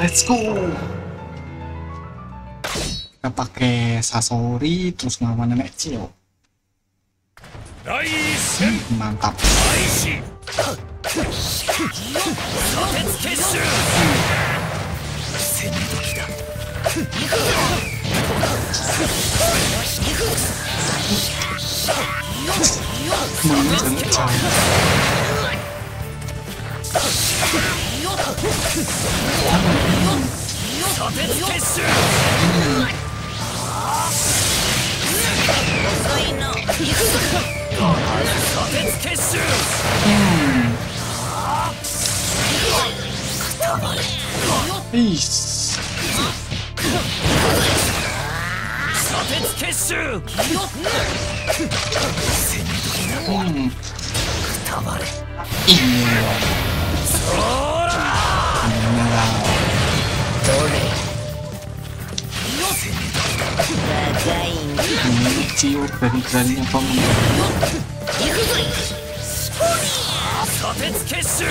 Let's go. Kita pakai Sasori terus ngelawan nenek Cio. Mantap. mantap. 開始砂鉄結集攻め時だ Semuanya nenek Cio. 음. 砂鉄結集砂鉄結集 Is. 砂鉄結集 Hmm. たまれ Iya. そら Nenek Cio berani-beraninya pemenang. 砂鉄結集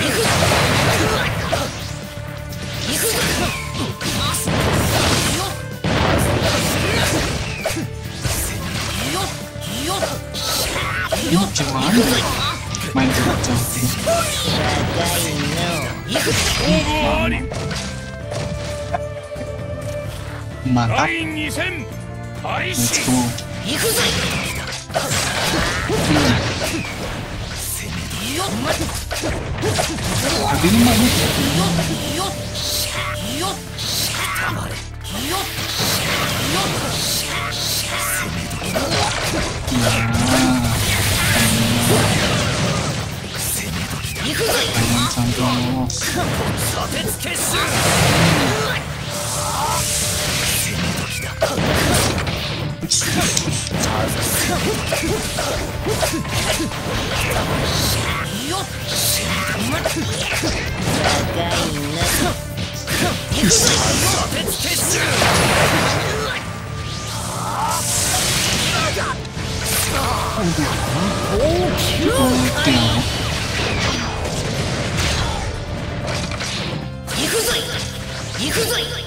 Ini gimana ya? Main jarak jauh. 勝負あり Mantap. 第2戦開 Let's 始 go. 行くぞい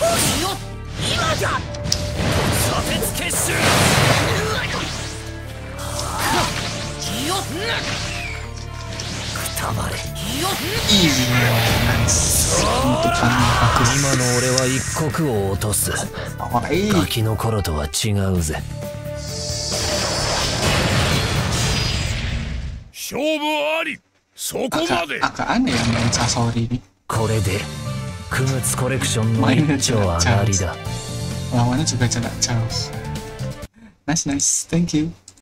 今の俺は一刻を落とす。ガキの頃とは違うぜ。勝負あり。そこまで。これでクムツコレクションの一丁上がりだ。わわわ、なんち、ナイスナイス、Thank you!